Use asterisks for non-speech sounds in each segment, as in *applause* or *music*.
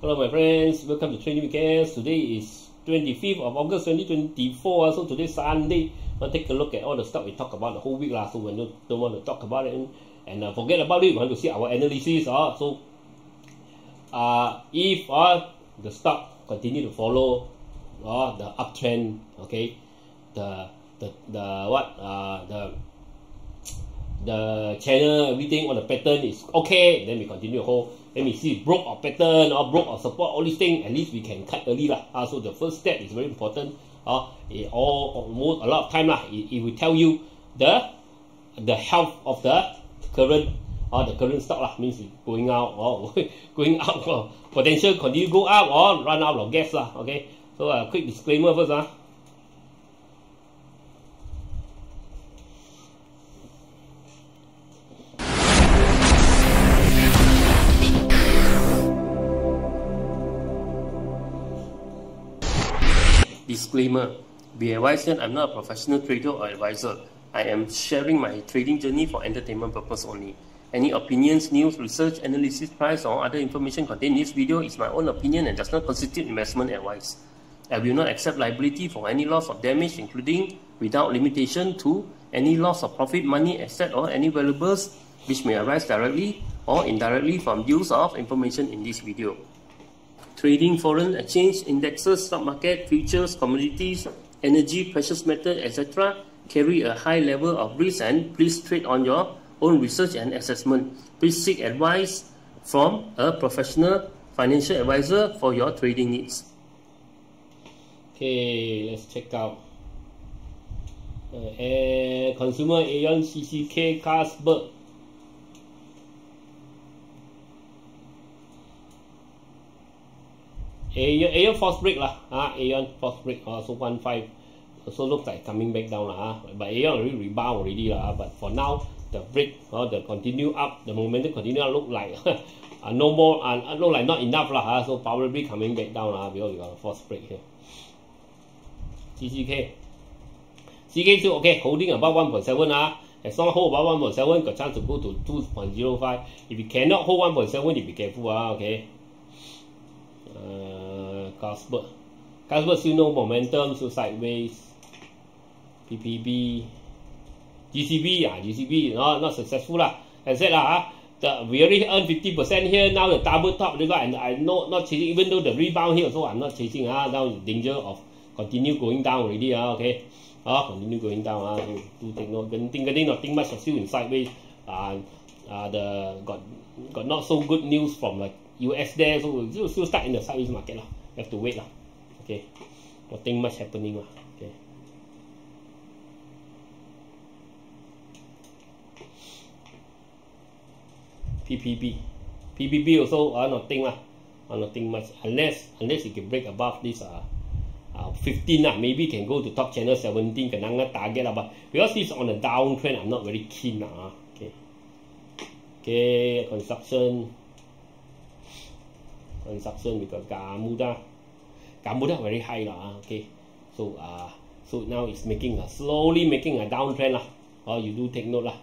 Hello my friends, welcome to Trading with KS. Today is 25th of August 2024, so today Sunday. We'll take a look at all the stuff we talked about the whole week, lah. so we don't, don't want to talk about it and, uh, forget about it. We want to see our analysis. Uh, so uh, if uh, the stock continue to follow uh, the uptrend, okay, the the, the what uh, the the channel, everything on the pattern is okay, then we continue hold. Let me see broke or pattern or broke or support, all these things, at least we can cut early. Lah. Uh, so the first step is very important. Uh, it all almost a lot of time lah. It, it will tell you the the health of the current or the current stock lah. Means going out or *laughs* going up or potential continue go up or run out of gas lah. Okay. So a uh, quick disclaimer first. Uh. Disclaimer Be advised that I'm not a professional trader or advisor. I am sharing my trading journey for entertainment purpose only. Any opinions, news, research, analysis, price, or other information contained in this video is my own opinion and does not constitute investment advice. I will not accept liability for any loss or damage, including, without limitation to, any loss of profit, money, asset, or any valuables which may arise directly or indirectly from use of information in this video trading foreign exchange, indexes, stock market, futures, commodities, energy, precious metal, etc. carry a high level of risk and please trade on your own research and assessment. Please seek advice from a professional financial advisor for your trading needs. Okay, let's check out. Uh, consumer Aeon CCK Carlsberg Aeon, Aeon force break lah, ah, Aeon force break, uh, so one five, so looks like coming back down lah, ah. but Aeon already rebound already lah, but for now the break, uh, the continue up, the momentum continue up look like uh, *laughs* no more, uh, look like not enough lah, so probably coming back down lah, because we got a force break here. CCK, CK still okay, holding above 1.7 ah. As long hold above 1.7, got chance to go to 2.05. If you cannot hold 1.7, you be careful ah, okay. Uh, Carlsberg. Carlsberg still no momentum, still sideways. PPB. GCB, ah, GCB, not, not successful lah. I said lah, ah, the, we already earned 50% here, now the double top, and I know not chasing, even though the rebound here, so I'm not chasing, ah, now the danger of continue going down already, ah, okay. Ah, continue going down, ah, do, do take note, think, not think, much, still in sideways. Uh, uh, the got got not so good news from like US there, so still, still start in the Southeast market lah. Have to wait lah. Okay, nothing much happening lah. Okay. PPB, PPB also uh, nothing lah. Uh, nothing much unless unless it can break above this uh, uh 15 lah. Maybe can go to top channel 17 can target lah. But because it's on a downtrend, I'm not very keen lah. Uh. Okay. Okay, construction consumption because Gamuda Gamuda very high lah, okay so uh, so now it's making a slowly making a downtrend lah. Or you do take note lah.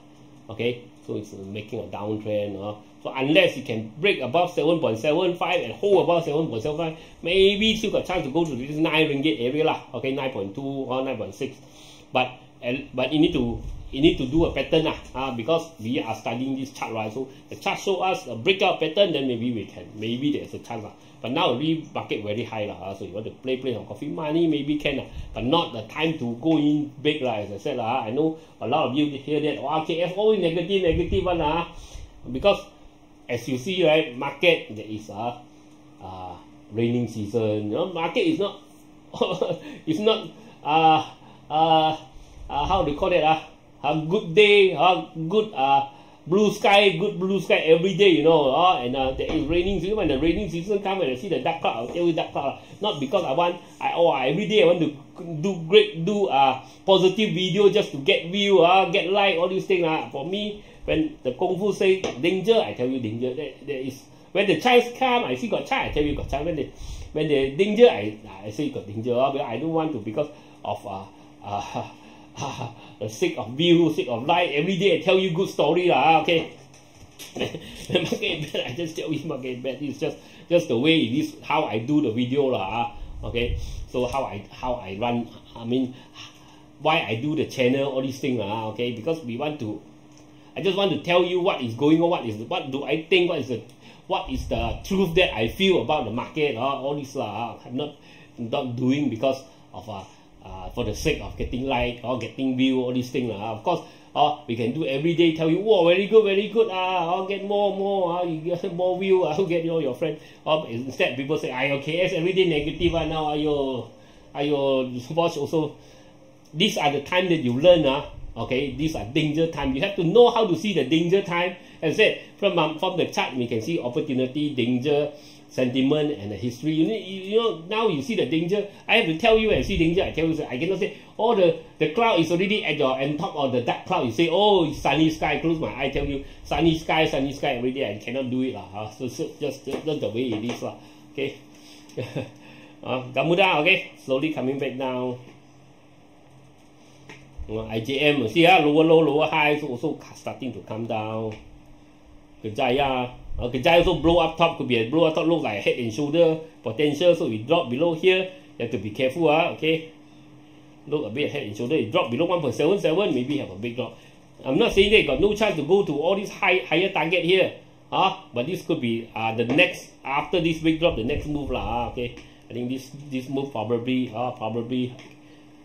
Okay so it's making a downtrend uh, so unless you can break above 7.75 and hold above 7.75 maybe still got chance to go to this 9 ringgit area lah. Okay 9.2 or 9.6 but but you need to you need to do a pattern lah, uh, because we are studying this chart right? So the chart show us a breakout pattern then maybe we can maybe there's a chance lah. but now the market very high lah, so you want to play play on coffee money maybe can lah, but not the time to go in big lah, as I said lah, I know a lot of you hear that oh, KF always negative negative one lah, because as you see right market there is a uh, raining season. You know market is not *laughs* it's not uh, uh, uh, how do you call that ah a good day, a good uh, blue sky, good blue sky every day, you know, uh, and uh, there is raining season. When the raining season comes and I see the dark cloud, I'll tell you dark cloud. Not because I want, I oh every day I want to do great, do uh, positive video just to get view, uh, get like, all these things. Uh. For me, when the Kung Fu say danger, I tell you danger. There, there is when the chance come, I see got chance, I tell you got chance. When the when the danger, I I say got danger. Uh, but I don't want to because of uh, uh, *laughs* the sake of view, sake of like, every day I tell you good story lah, okay. *laughs* the market bad, I just tell you market bad. It's just just the way it is how I do the video lah. Okay, so how I how I run. I mean, why I do the channel, all these things lah. Okay, because we want to. I just want to tell you what is going on. What is what do I think? What is the what is the truth that I feel about the market? Uh, all this lah. I'm not not doing because of uh, uh, for the sake of getting like or getting view all these things lah. Of course Oh, we can do every day tell you, wow, very good, very good. Ah, I'll get more, more. Ah, you get more view. *laughs* I'll get you know, your friend. Oh, instead, people say, I okay, IOKS every day negative. Ah, now, ayo, ayo, *laughs* watch also. These are the time that you learn. Ah, okay, these are danger time. You have to know how to see the danger time. As I said, from um, from the chart, we can see opportunity, danger, sentiment and the history. You, you know, now you see the danger. I have to tell you and see danger. I tell you, I cannot say, oh, the, the cloud is already at your on top of the dark cloud. You say, oh, sunny sky. Close my eye, tell you, sunny sky, sunny sky every day. I cannot do it. Uh, so, so just, just, just the way it is. Uh, okay. *laughs* uh, okay. Slowly coming back down. Uh, IJM, see, uh, lower low, lower high, so also starting to come down. Kerjaya, Okay, Jai also blow up top, could be a blow up top, look like head and shoulder potential. So we drop below here. You have to be careful, ah, okay? Look a bit head and shoulder. It drop below 1.77, maybe have a big drop. I'm not saying they got no chance to go to all these high higher target here. Ah, but this could be uh, the next after this big drop, the next move lah. Ah, okay, I think this this move probably uh, probably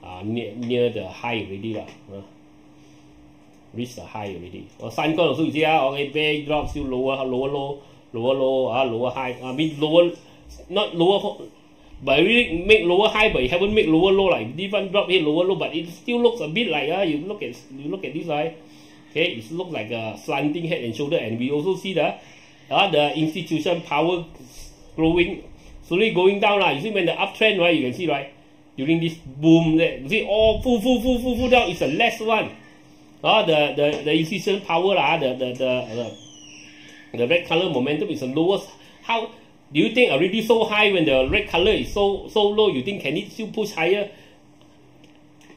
uh, near near the high already lah. Uh reach the high already. Or sun con also you see ah, okay, big drop still lower, lower low, lower low, ah, lower high. I mean lower, not lower, but really make lower high, but you haven't make lower low like different drop here, lower low, but it still looks a bit like ah, you look at you look at this eye. Okay, it looks like a slanting head and shoulder, and we also see the uh, the institution power growing, slowly going down lah. You see when the uptrend, right? You can see right during this boom, that you see all full, full, full, full, full down. It's the last one. Oh, the, the, the institution power, lah, the, the, the, the, the red color momentum is the lowest. How do you think already so high when the red color is so so low? You think can it still push higher?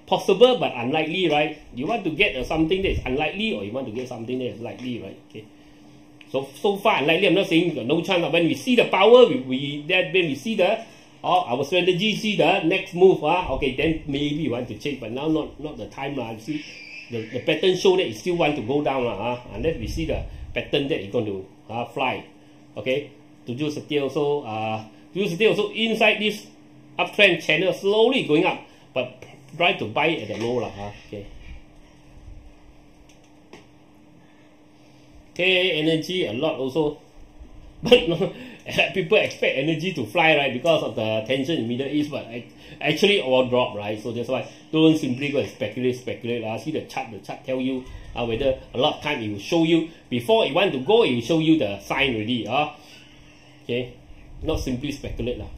Possible, but unlikely, right? You want to get uh, something that is unlikely, or you want to get something that is likely, right? Okay. So so far unlikely. I'm not saying no chance. But when we see the power, we, we that when we see the oh, our strategy, see the next move, ah, okay, then maybe you want to change. But now not not the time, lah. See the, the pattern show that it still want to go down lah, uh, unless we see the pattern that it's going to uh, fly. Okay, to do stay also, uh, to stay also inside this uptrend channel slowly going up, but try to buy at the low lah. Uh, okay. Okay, energy a lot also, *laughs* but *laughs* people expect energy to fly right because of the tension in Middle East, but actually all drop right. So that's why don't simply go and speculate, speculate. Uh, see the chart, the chart tell you uh, whether a lot of time it will show you before it want to go, it will show you the sign already. Uh. Okay, not simply speculate lah.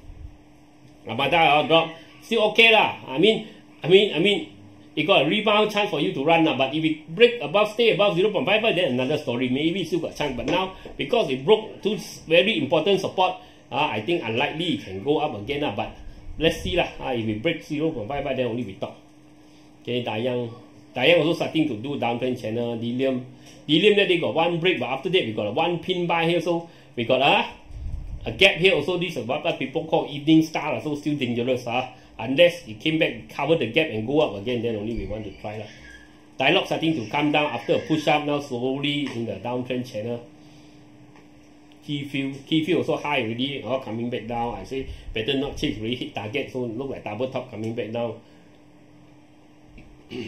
Armada uh, drop still okay lah. I mean, I mean, I mean it got a rebound chance for you to run now. But if it break above, stay above 0.55, then another story. Maybe still got chance. But now, because it broke two very important support, uh, I think unlikely it can go up again. Uh, but let's see. Lah, uh, if it breaks 0.55, then only we talk. Okay, Dayang. Dayang also starting to do downtrend channel. Deleum. Deleum that they got one break, but after that we got a one pin buy here. So we got a, a gap here. Also, this is what people call evening star. So still dangerous. Uh unless it came back, cover the gap and go up again, then only we want to try. Lah. Dialog starting to come down after a push up now slowly in the downtrend channel. Keyfield, key field also high already, all coming back down. I say better not chase, really hit target, so look like double top coming back down. *coughs*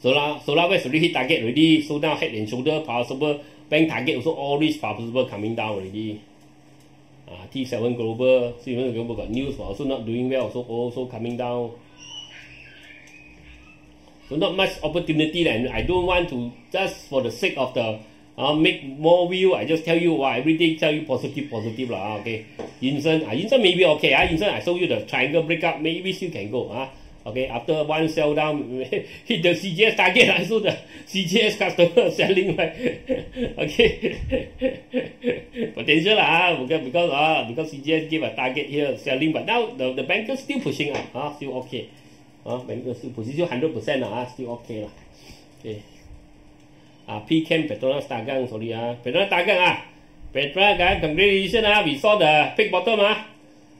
Solar, Solarvest already hit target already, so now head and shoulder possible. Bank target also all this possible coming down already uh, T7 Global, T7 Global got news but also not doing well, also also coming down. So not much opportunity and I don't want to just for the sake of the uh, make more view. I just tell you why every day tell you positive positive lah. Okay, Yinson, uh, Yinson maybe okay. Ah, uh, Yinson I show you the triangle breakup. Maybe still can go. Ah, uh. Okay, after one sell down, *laughs* hit the CGS target, *laughs* I saw the CGS customer *laughs* selling, right? okay. Potential lah, because, because, uh, because CGS give a target here, selling, but now the, the banker still pushing up, uh, still okay. Uh, banker still pushing, still 100% uh, still okay lah. Okay. Uh, PChem Petronas Dagang, sorry, uh, Petronas Dagang, ah. Petronas Dagang, congratulations, ah. We saw the peak bottom, ah.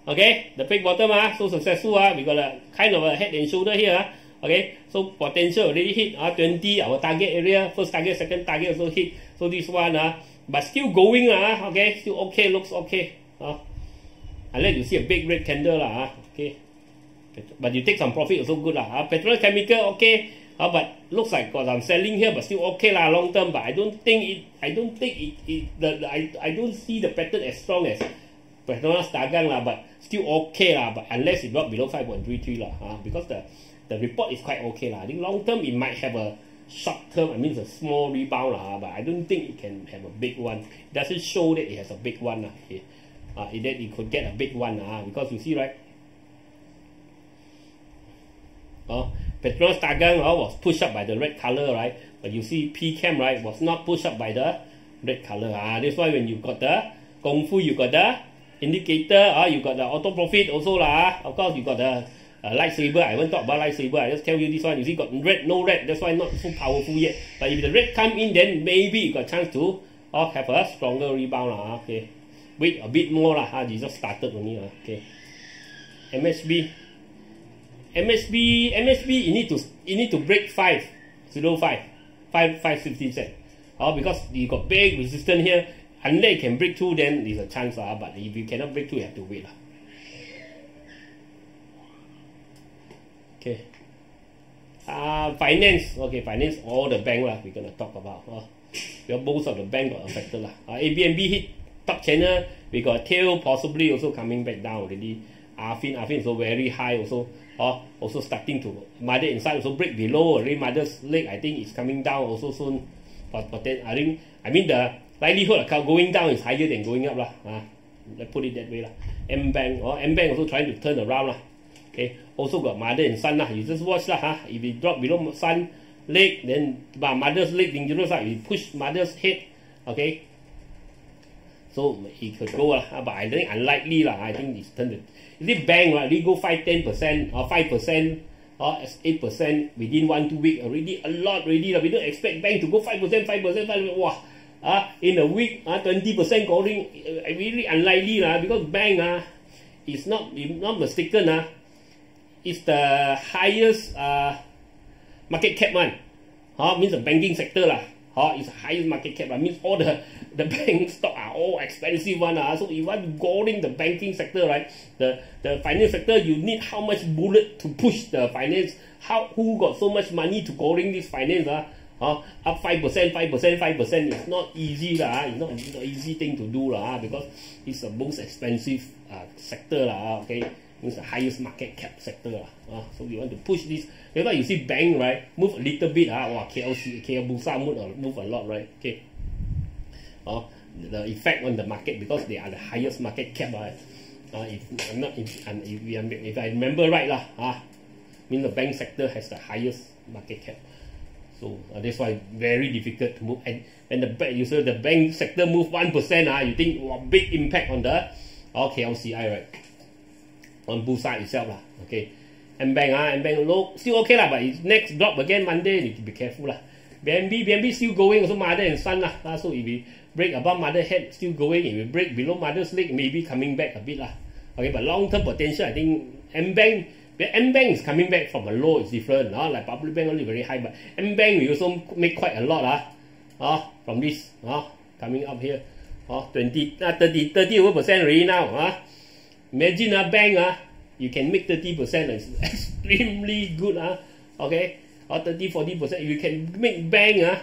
Okay, the peak bottom, ah, so successful, ah. We got a kind of a head and shoulder here, ah. Okay, so potential already hit, ah, 20, our target area, first target, second target also hit. So this one, ah, but still going, ah, okay, still okay, looks okay, ah. Unless you see a big red candle, ah. Okay. But you take some profit also good, lah. Ah, petrochemical, okay. Uh, but looks like because I'm selling here, but still okay lah long term. But I don't think it. I don't think it. it the, the I, I don't see the pattern as strong as Petronas Dagang lah. But still okay lah. But unless it drop below five point three three lah. Uh, because the the report is quite okay lah. I think long term it might have a short term. I mean a small rebound lah. But I don't think it can have a big one. It doesn't show that it has a big one lah. Okay. Uh, that it could get a big one lah. Because you see right. Oh, Petronas Dagang uh, was pushed up by the red color, right? But you see PChem, right, was not pushed up by the red color. Ah, that's why when you got the Kung Fu, you got the indicator, ah, you got the auto profit also lah. Of course, you got the uh, lightsaber. I won't talk about lightsaber. I just tell you this one. You see, got red, no red. That's why not so powerful yet. But if the red come in, then maybe you got chance to uh, have a stronger rebound lah. Okay, wait a bit more lah. Ah, you just started only lah. Okay, MSB. MSB MSB you need to you need to break five zero five five five fifty cent. Oh, because you got big resistance here. Unless you can break through, then there's a chance. Uh, but if you cannot break through, you have to wait. Uh. Okay. Uh, finance. Okay, finance, all the bank lah, we're going to talk about. Uh, well, most of the bank got affected. Lah. Uh, ABMB hit top channel. We got tail possibly also coming back down already. Affin, Affin also very high also uh, also starting to mother inside also break below. Already mother's leg I think is coming down also soon. But but then I think I mean the likelihood of going down is higher than going up lah. Uh, let's put it that way lah. M Bank or uh, M Bank also trying to turn around lah. Okay also got mother and son lah. You just watch lah huh? if it drop below son leg then but mother's leg dangerous lah. If you push mother's head okay so it could go lah but I think unlikely lah I think it's turned if bank right, they go 5 10% or 5% or 8% within one, two week already a lot already. We don't expect bank to go 5%, 5%, 5%. Wow. Uh, in a week, uh, 20% going, uh, really unlikely uh, because bank uh, is not, if not mistaken, uh, is the highest uh, market cap one. Uh, means the banking sector. lah. Uh, it's highest market cap. That means all the, *laughs* the bank stock are all expensive one. Uh. So if you want to go in the banking sector, right, the, the finance sector, you need how much bullet to push the finance. How Who got so much money to go in this finance? Uh, uh, up 5%, 5%, 5%. It's not easy. Uh, it's not an easy thing to do uh, because it's the most expensive uh, sector. Uh, okay means the highest market cap sector. Uh, so we want to push this. Whenever you see bank, right, move a little bit, uh, wow, KLC, KL Bursa move, uh, move a lot, right? Okay. Uh, the effect on the market because they are the highest market cap. Uh, uh, if I'm not, if, if, I'm, if I remember right, lah, uh, mean the bank sector has the highest market cap. So uh, that's why very difficult to move. And when the bank, you say the bank sector move one percent, ah, you think wow, big impact on the oh, KLCI, right? On both sides itself lah. Okay. And bank ah, and bank low still okay lah, but it's next drop again Monday, to be careful lah. BNB, BNB still going, also mother and son lah. Uh, so if we break above mother head, still going. If we break below mother's leg, maybe coming back a bit lah. Okay, but long term potential, I think M Bank, the M Bank is coming back from a low, it's different. Uh, like public bank only very high, but M Bank we also make quite a lot uh, uh, from this uh, coming up here. Uh, 20, uh, 30, 30 over percent already now. Uh. Imagine a bank, uh, you can make 30%, it's *laughs* extremely good. Uh, okay, or 30, 40%. You can make bank, uh,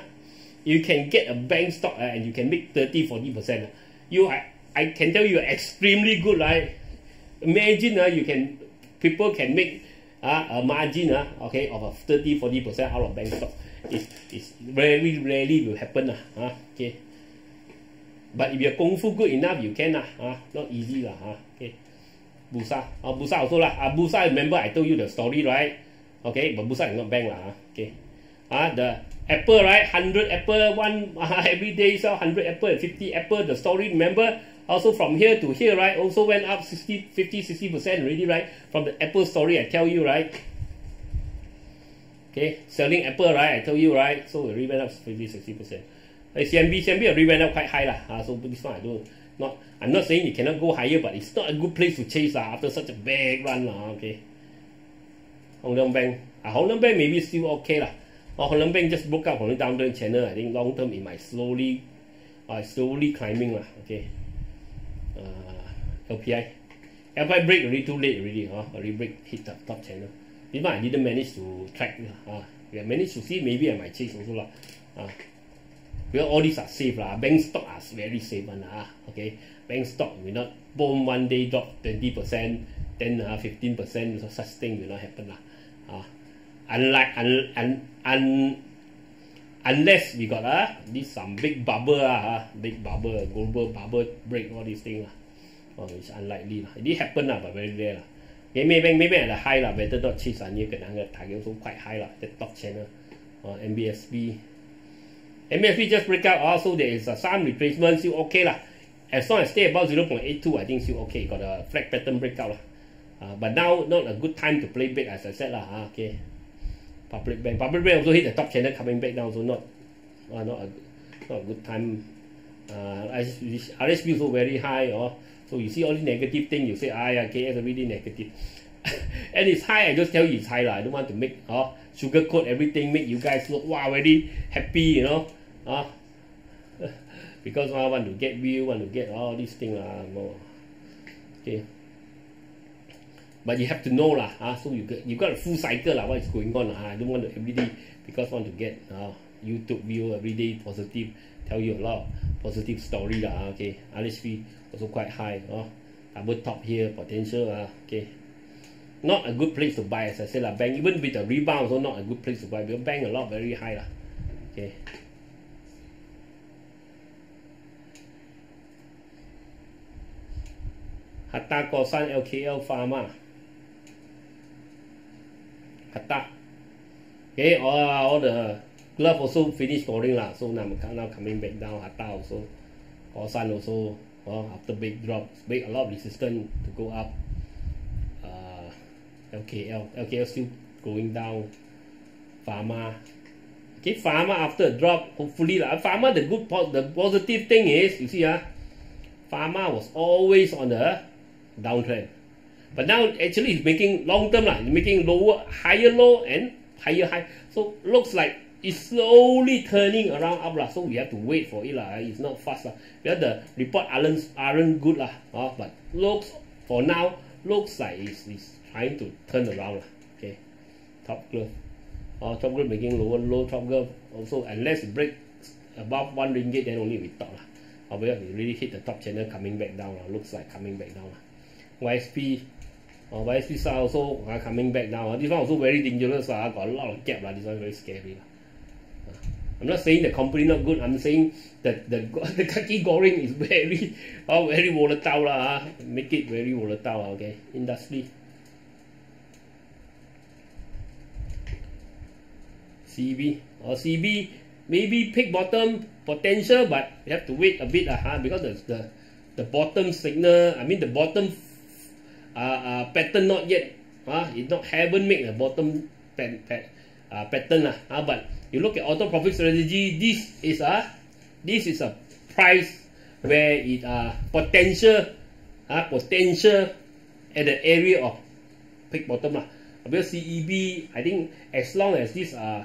you can get a bank stock uh, and you can make 30, 40%. Uh. You, I, I can tell you extremely good, right? Imagine uh, you can, people can make uh, a margin uh, okay, of a 30, 40% out of bank stock. It's, it's very rarely will happen. Uh, okay. But if you're kung fu good enough, you can. Uh, not easy. Uh, okay. Busa. Uh, Busa also lah. Uh, Busa, remember I told you the story, right? Okay, but Busa is not bank lah. Okay. Uh, the Apple, right? 100 Apple, one uh, *laughs* every day sell 100 Apple, 50 Apple. The story, remember? Also from here to here, right? Also went up 60, 50, 60% already, right? From the Apple story, I tell you, right? Okay, selling Apple, right? I told you, right? So it rebound up 50, 60 percent. Like CMB, CMB rebound up quite high lah. Uh, so this one I don't not. I'm not saying you cannot go higher, but it's not a good place to chase lah after such a big run lah. Okay. Hong Leong Bank, uh, Hong Leong Bank maybe still okay lah. Or Hong Leong Bank just broke out from the downturn channel. I think long term it might slowly, uh, slowly climbing lah. Okay. Uh, LPI. LPI break already too late already. Huh? Already break hit the top channel. This one I didn't manage to track. Uh, I managed to see, maybe I might chase also lah. Uh, because all these are safe lah. Bank stock are very safe one lah. Okay, bank stock will not boom one day drop twenty percent, then uh, fifteen percent. So such thing will not happen lah. Uh, unlike un, un, un, unless we got uh, this some big bubble uh, big bubble, global bubble break all these things lah. Oh, it's unlikely lah. It did happen lah, but very rare lah. Okay, maybe maybe at the high lah, better not chase on you. Because target also quite high lah. The top channel, uh, MBSB. MBSB just break out. Also, there is uh, some replacement. Still okay lah. As long as stay above 0.82, I think still okay. Got a flag pattern breakout lah. Uh, but now not a good time to play big as I said lah. Uh, okay. Public bank, public bank also hit the top channel coming back down. So not, uh, not a not a good time. Uh, RSB also very high. Or oh. So you see all the negative thing, you say, ah, yeah, KS really negative. And it's high, I just tell you it's high. La. I don't want to make uh, sugarcoat everything, make you guys look, wow, very happy, you know. Uh, *laughs* because I want to get view, want to get all these things. Uh, more. Okay. But you have to know lah, uh, so you got, you got a full cycle lah, what is going on. Uh, I don't want to every day, because I want to get uh, YouTube view every day positive, tell you a lot positive story lah, okay. RSP also quite high, oh. Double top here, potential, uh, okay. Not a good place to buy, as I said lah. Bank, even with the rebound, also not a good place to buy. Because bank a lot very high lah. Okay. Harta Kossan LKL Pharma. Ah. Harta. Okay, all, all the glove also finished scoring lah. So now, now coming back down. Harta also. Kossan also. Oh, after big drop, big a lot of resistance to go up. LKL, LKL still going down. Pharma. Okay, pharma after a drop, hopefully lah. Pharma, the good, the positive thing is, you see ah, pharma was always on the downtrend. But now actually it's making long term lah, making lower, higher low and higher high. So looks like it's slowly turning around up lah. So we have to wait for it lah. It's not fast lah. Because the report aren't aren't good lah. Uh, but looks for now looks like it's, it's trying to turn around lah. Okay, top glove. Uh, top glove making lower low top glove also unless it breaks above one ringgit then only we talk lah. However, it really hit the top channel coming back down lah. Looks like coming back down lah. YSP uh, YSP side also uh, coming back down. Uh, this one also very dangerous. Uh, got a lot of gap. Uh, this one very scary. Uh. I'm not saying the company not good. I'm saying that the *laughs* the kaki goreng is very oh *laughs* very volatile lah. Uh. Make it very volatile. Okay, industry. CEB or CEB maybe pick bottom potential, but you have to wait a bit huh? because the, the the bottom signal. I mean the bottom uh, uh, pattern not yet. Uh, it not haven't made the bottom pat, pat, uh, pattern uh, uh, but you look at auto profit strategy this is a this is a price where it uh potential uh, potential at the area of pick bottom lah because CEB I think as long as this uh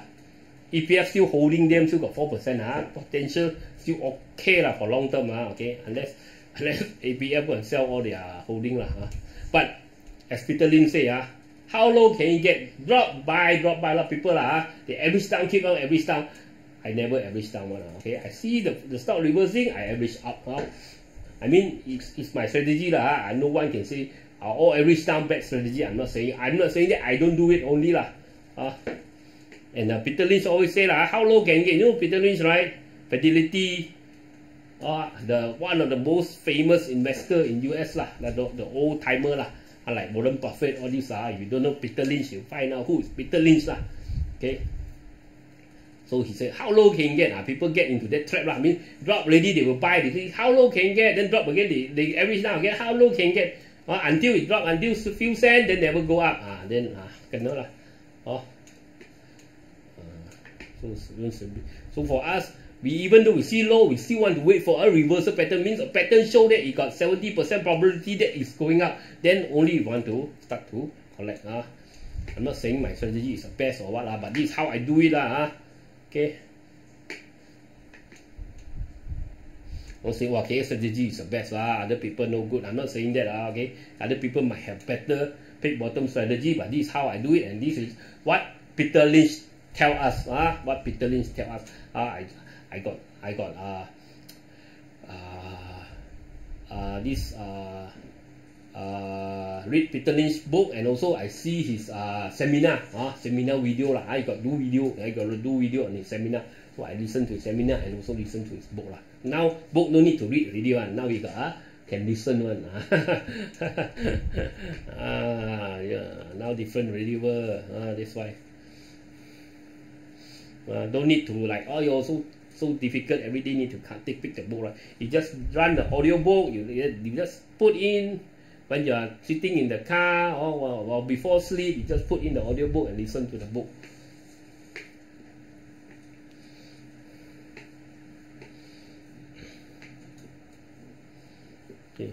EPF still holding them still got four percent uh, potential still okay lah for long term uh, okay unless *laughs* unless EPF go and sell all their holding lah uh. But as Peter Lynch say, ah, how low can you get? Drop by, drop by a lot of people lah. Ah. They average down, keep on average down. I never average down one. Ah, okay, I see the, the stock reversing, I average up. Ah. I mean, it's, it's my strategy lah. Ah. I no one can say, oh, all average down bad strategy. I'm not saying. I'm not saying that I don't do it only lah. Ah. And uh, Peter Lynch always say lah, how low can you get? You know Peter Lynch, right? Fidelity, uh, the one of the most famous investor in US lah, the, the old timer lah, uh, like Warren Buffett, all these ah. Uh, if you don't know Peter Lynch, you find out who is Peter Lynch lah. Okay. So he said, how low can you get? Uh, people get into that trap lah. I mean, drop already, they will buy. They say, how low can you get? Then drop again, they, they average down again. How low can you get? Uh, until it drop until few cent, then never go up. Ah, then ah, cannot lah. Oh. So, so for us, we even though we see low, we still want to wait for a reversal pattern. Means a pattern show that it got 70% probability that it's going up. Then only you want to start to collect. Uh. I'm not saying my strategy is the best or what, uh, but this is how I do it. Uh, okay. Don't say, well, okay, strategy is the best. Uh, other people no good. I'm not saying that. Uh, okay. Other people might have better pick bottom strategy, but this is how I do it, and this is what Peter Lynch tell us. Uh, what Peter Lynch tell us. Uh, I, I got, I got, uh, uh, uh, this, uh, uh, read Peter Lynch book and also I see his uh, seminar, uh, seminar video lah. I got do video, I got do video on his seminar. So I listen to his seminar and also listen to his book lah. Now book no need to read already one. Now you got uh, can listen one. *laughs* ah, yeah. Now different already uh, that's why. Uh, don't need to like oh you also so so difficult every day need to take pick the book right? You just run the audio book you, you just put in when you are sitting in the car or, or, or before sleep you just put in the audio book and listen to the book. Okay.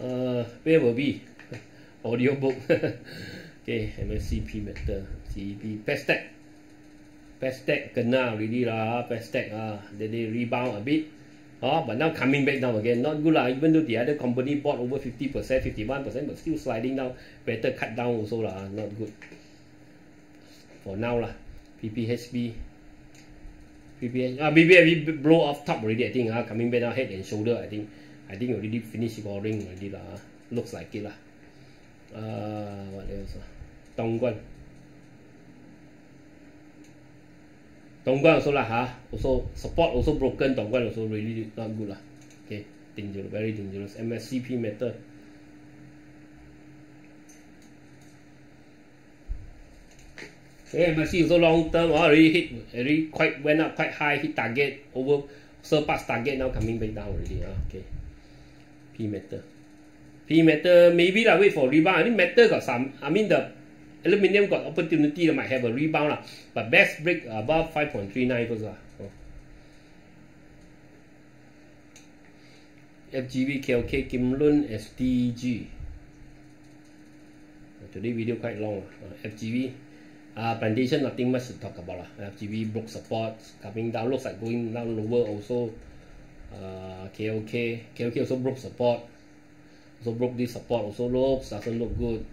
Uh, where will be *laughs* audio book *laughs* okay MSCP metal CP Pestec Pestec kena already lah Pestec ah jadi rebound a bit Oh, but now coming back down again. Not good lah. Even though the other company bought over 50%, 51%, but still sliding down. Better cut down also lah. Not good. For now lah. PPHB. PPH, ah, BBFB blow off top already, I think. Ah, coming back down, head and shoulder, I think. I think already finished boring already lah. Ah. Looks like it lah. Uh, what else? Ah? Thong Guan. Dongguan also lah? Also support also broken. Thong Guan also really not good lah. Okay, dangerous, very dangerous. MSCP metal. Okay, MSC also long term. Already hit, already quite went up quite high. Hit target over surpass target now coming back down already. Huh? Okay, P metal. P metal maybe lah. Wait for rebound. I think metal got some. I mean the aluminium got opportunity might have a rebound lah. But best break above 5.39 first lah. Oh. FGV, KLK, Kim Lun, SDG. Today video quite long. Uh, FGV, uh, plantation nothing much to talk about Uh, FGV broke support, coming down, looks like going down lower also. À, uh, KLK, KLK also broke support. Also broke this support, also looks, doesn't look good.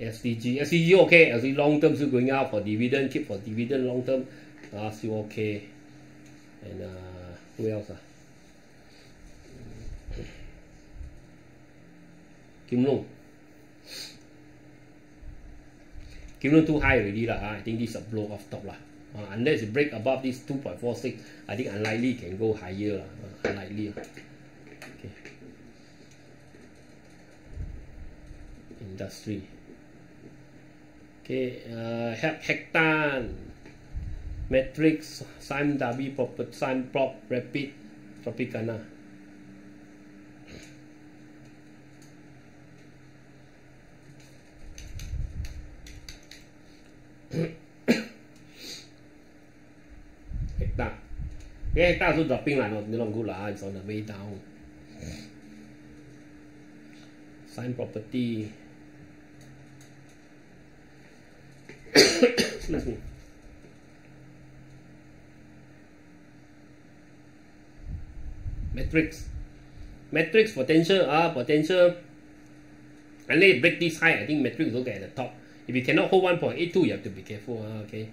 SDG. SDG okay, as long term still going out for dividend, keep for dividend long term, uh, still okay. And uh, who else? Uh? Kim Long. Kim Long too high already lah. Uh. I think this is a blow off top lah. Uh, unless it break above this 2.46, I think unlikely can go higher lah. Uh, unlikely. Okay. Industry. Okay, uh, Hektar, Matrix, Sime Darby, Prop, Sime Prop, Rapid, Tropicana. *coughs* Hektar. Okay, Hektar also dropping lah, not, not good lah, it's on the way down. Sime property. Excuse me. Matrix. Matrix potential ah potential. Unless break this high, I think matrix will get at the top. If you cannot hold 1.82, you have to be careful. Ah, okay.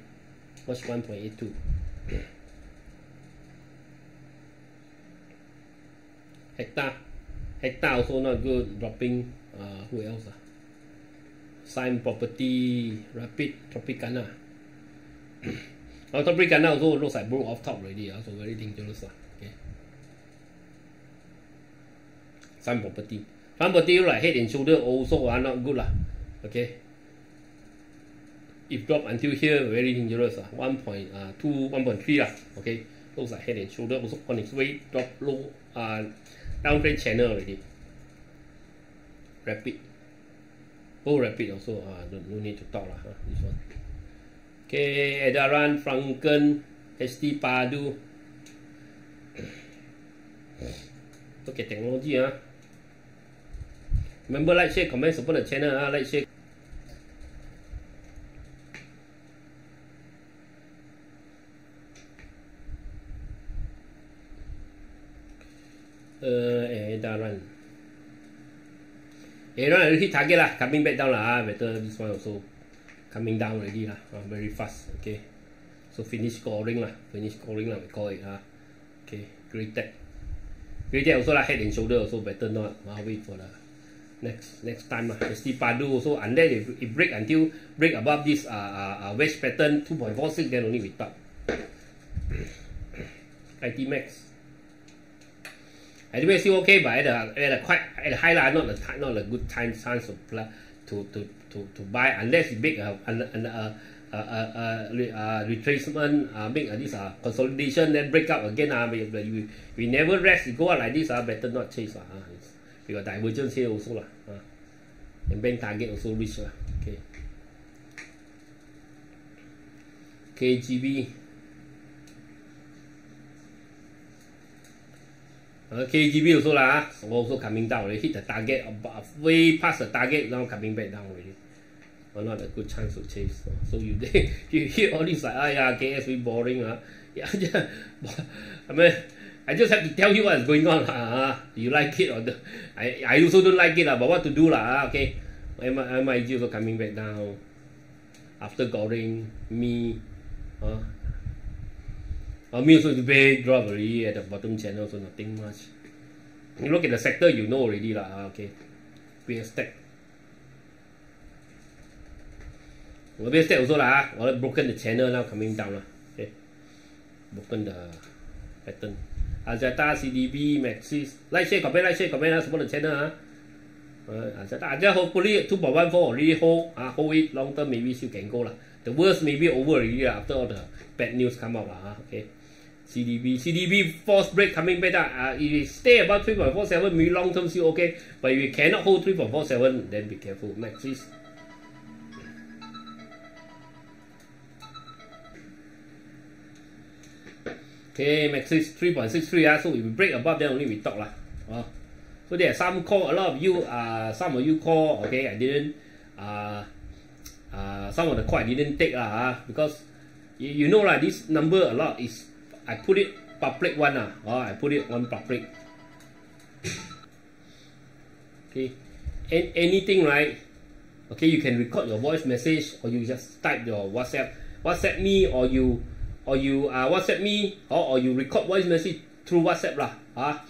What's 1.82? Hektar. Hektar also not good. Dropping. Uh, who else? Ah? Sign Property, Rapid, Tropicana. *coughs* oh, Tropicana also looks like broke off top already, uh, so very dangerous. Uh, okay. Sign Property. Sign Property like head and shoulder also are not good. Uh, okay. If drop until here, very dangerous. Uh, 1.2, uh, 1.3. Uh, okay. Looks like head and shoulder also on its way, drop low, uh, downgrade channel already. Rapid. Oh, rapid also. Uh, no, no need to talk lah. Huh? This one. Okay, Edaran, Franken, ST Padu. *coughs* Look at technology, huh? Remember, like, share, comment, support the channel, huh? like, share. Uh, Edaran. Edaran already target lah, coming back down lah. Better this one also coming down already lah. Uh, very fast. Okay. So finish scoring lah. Finish scoring lah. We call it. lah. Okay. Great tech. Great tech also lah. Head and shoulder also better not. Uh, wait for the next next time lah. ST Padu also unless it, it break until break above this uh, uh, uh wedge pattern 2.46 then only we top *coughs* IT Max. Anyway, still okay, but at a, at a quite at a high line, not time, not a good time chance to to to to, to buy unless you make a, a, a, a, a, a, a retracement, uh, make a, this uh, consolidation, then break up again. Uh, we, we, we never rest, go out like this, uh, better not chase. Uh, we got divergence here also. Uh, and bank target also reach. Uh, okay. KGB. Uh, KGB also lah, so also coming down. They hit the target, about, way past the target, now coming back down already. Well, not a good chance to chase. So, you *laughs* you hear all this like, ah yeah, KSV boring. Uh. *laughs* Yeah, yeah. *laughs* I mean, I just have to tell you what's going on. Uh, you like it or the, I, I also don't like it, uh, but what to do lah. Uh, okay, MIG also coming back down. After Goring, me, uh, me also big drop already at the bottom channel, so nothing much. You look at the sector, you know already lah. Uh, okay, we stack. Maybe stack also lah. Uh, broken the channel now coming down lah. Okay, broken the pattern. Azata, CDB, Maxis, like share, comment, like share, comment, uh, support the channel. Uh, Azata, Azata hopefully 2.14 already hold, uh, hold it long term, maybe still can go lah. The worst maybe over already after all the bad news come out lah. Uh, okay. CDB, CDB force break coming back up. Uh, if it stay above 3.47, maybe long term still okay. But if you cannot hold 3.47, then be careful. Maxis. Okay, Maxis 3.63. Uh, so if we break above, then only we talk. Lah. Uh, so there are some call, a lot of you, uh, some of you call, okay, I didn't, uh, uh, some of the call I didn't take uh, because you, you know lah, this number a lot is I put it public one ah. Oh, I put it on public. *coughs* okay. And anything right? Okay, you can record your voice message or you just type your WhatsApp. WhatsApp me or you or you uh, WhatsApp me or, or you record voice message through WhatsApp lah. Ah.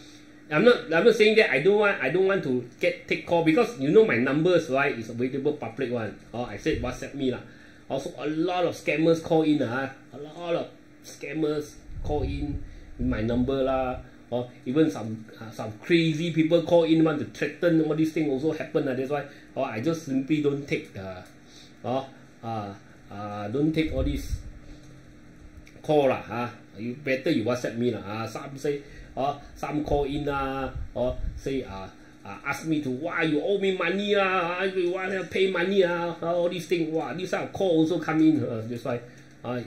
I'm not I'm not saying that I don't want I don't want to get take call because you know my numbers right is available public one. Oh I said WhatsApp me lah. Also a lot of scammers call in ah. A lot of scammers call in with my number lah or even some uh, some crazy people call in want to threaten all these things also happen uh, that's why or I just simply don't take the uh, uh, uh, don't take all these call lah uh, you better you WhatsApp me lah uh, some say uh, some call in uh, or say uh, uh, ask me to why you owe me money uh, you want to pay money uh, all these things wow, these are call also come in uh, that's why uh,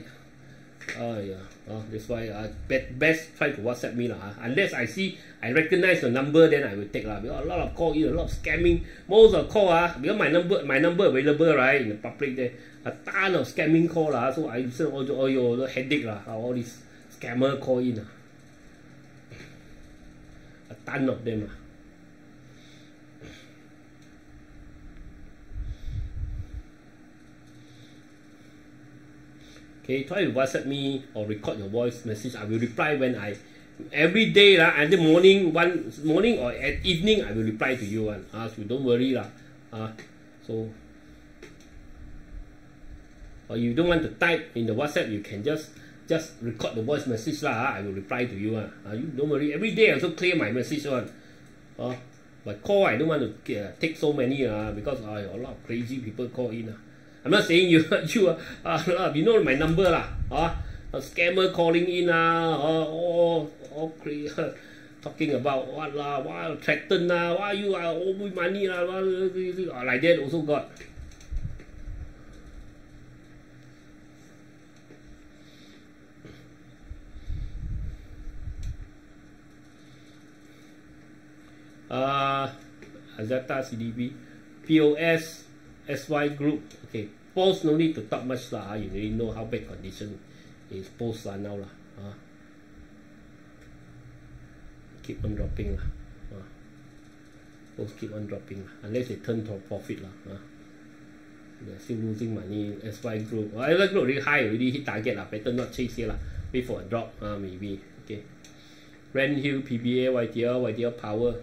uh, yeah. Uh, that's why uh, best try to WhatsApp me lah. Uh. Unless I see, I recognize the number, then I will take lah. Because a lot of call, a lot of scamming. Most of call ah, because my number, my number available right in the public there, a ton of scamming call lah. So I say all, all your headache lah. All these scammer call in ah. Ton of them ah. Okay, try to WhatsApp me or record your voice message. I will reply when I every day lah, either morning one morning or at evening I will reply to you one. Ah, so don't worry lah. Ah, so or you don't want to type in the WhatsApp, you can just just record the voice message lah. I will reply to you ah. ah you don't worry. Every day I also clear my message one. Ah, but call I don't want to uh, take so many ah because uh, a lot of crazy people call in ah. I'm not saying you you uh, you know my number lah uh, a scammer calling in uh, uh all all crazy talking about what lah, what threaten lah, why you are owe me money lah, like that also got. Uh, Axiata CDB, POS, SY Group. Okay, post no need to talk much lah. You already know how bad condition is post lah now lah. Uh keep on dropping lah. Uh, both keep on dropping lah. unless they turn to profit lah. Uh, they're still losing money. SY group, well, SY group really high already hit target lah. Better not chase here lah. Wait for a drop. Uh, maybe okay. Hill, PBA, YTL, YTL Power.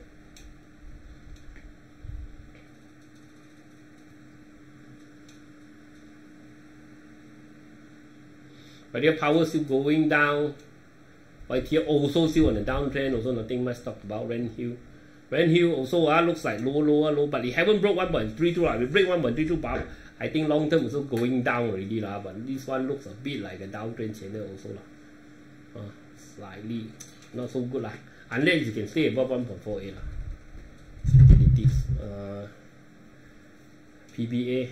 YTL Power still going down. Right here also still on the downtrend, also nothing much talk about Ranhill. Hill also uh, looks like low, lower, low, but it haven't broke 1.32. Uh, we break 1.32, but I think long term also going down already. Uh, but this one looks a bit like a downtrend channel also. Uh, uh, slightly not so good. Uh, unless you can stay above 1.48. Uh. Utilities. Uh, PBA.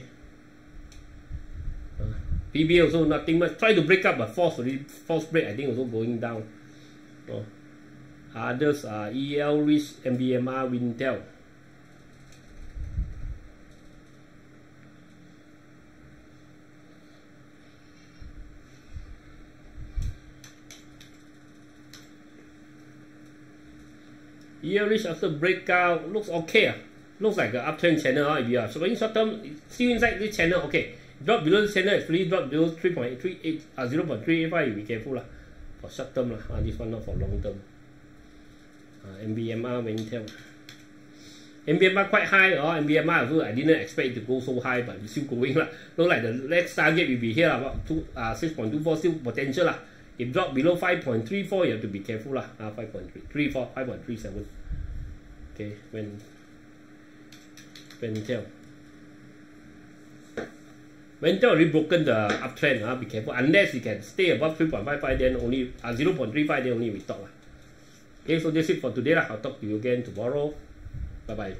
PBA also nothing much. Try to break up, but false, false break, I think also going down. Oh. Others are Elridge, MBMR, Wentel. EL Rich after breakout looks okay. Uh. Looks like an uptrend channel uh, if you are so in short term still inside this channel okay. Drop below the channel actually drop below 3.38 uh, 0.385 be careful lah. Uh for short term lah. Uh, this one not for long term. Uh, MBMR Intel. MBMR quite high. Oh, MBMR also I didn't expect it to go so high, but it's still going lah. *laughs* Look like the next target will be here about two uh 6.24 still potential lah. If drop below 5.34, you have to be careful lah. Uh, 5.3, 34, 5.37. Okay, when when Intel. Rental already broken the uptrend, uh, be careful. Unless you can stay above 3.55, then only uh, 0.35, then only we talk. Uh. Okay, so that's it for today. Lah. I'll talk to you again tomorrow. Bye bye.